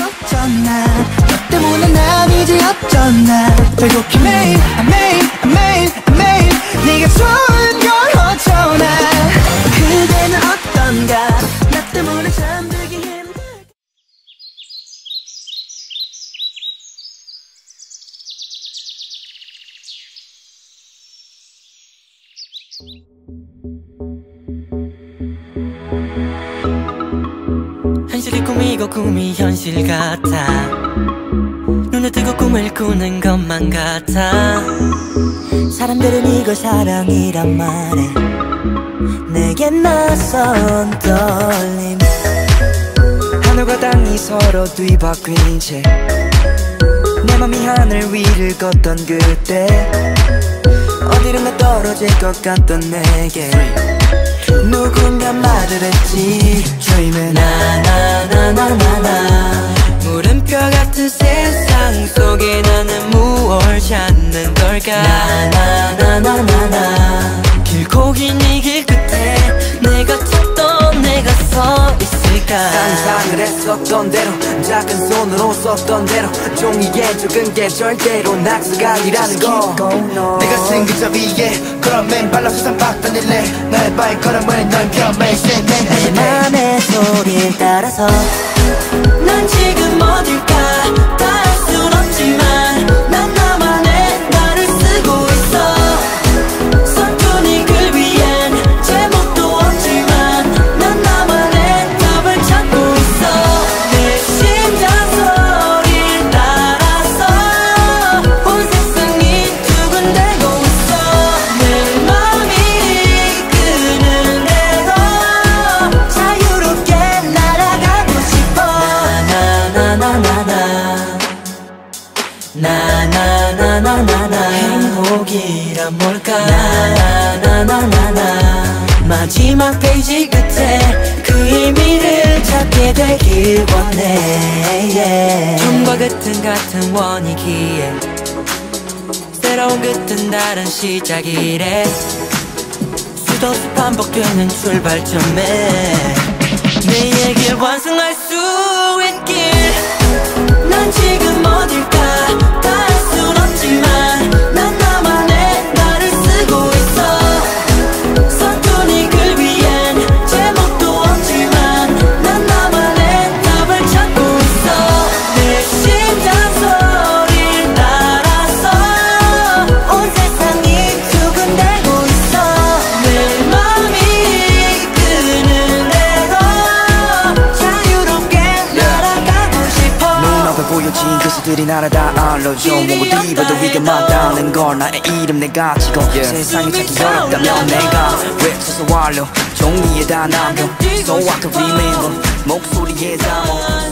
어쩌나 너 때문에 난 이제 어쩌나 배고픈 매일 매일 매일 매일 네가 좋은 걸 어쩌나 그대는 어떤가? 나 때문에 잠들기 힘들 현실이 꿈이고 꿈이 현실 같아. 눈에 뜨고 꿈을 꾸는 것만 같아. 사람들은 이걸 사랑이란 말해 내겐 낯선 떨림. 하늘과 땅이 서로 뒤바뀐 채내 맘이 하늘 위를 걷던 그때 어디론가 떨어질 것 같던 내게 누군가 말을 했 걸까 나나나나나나. 길고 긴이길 끝에 내가 찾던 내가 서 있을까? 상상을 했었던 대로 작은 손으로 썼던 대로 종이에 적은 게 절대로 낙서가 아니라는 거. 내가 쓴 글자 위에 그런 맨발로 세상 바꿔낼래. 나의 발걸음을 널 겸해세 내 맘의 소리를 따라서 난 지금 어딜까 행복이란 뭘까? 나나나나나 마지막 페이지 끝에 그 의미를 찾게 되길 원해. Yeah. 처음과 끝은 같은 원이기에 새로운 끝은 다른 시작이래. 수도 없이 반복되는 출발점에 내 얘길 완성할 수 수들이 나를 다 알려줘. 뭐가 뒤봐도 위가 맞다는 걸 나의 이름 내가 찍어 세상이 찾기 어렵다면 내가 외쳐서 완료 종이에 다 남겨 So I can remember. 목소리에 담아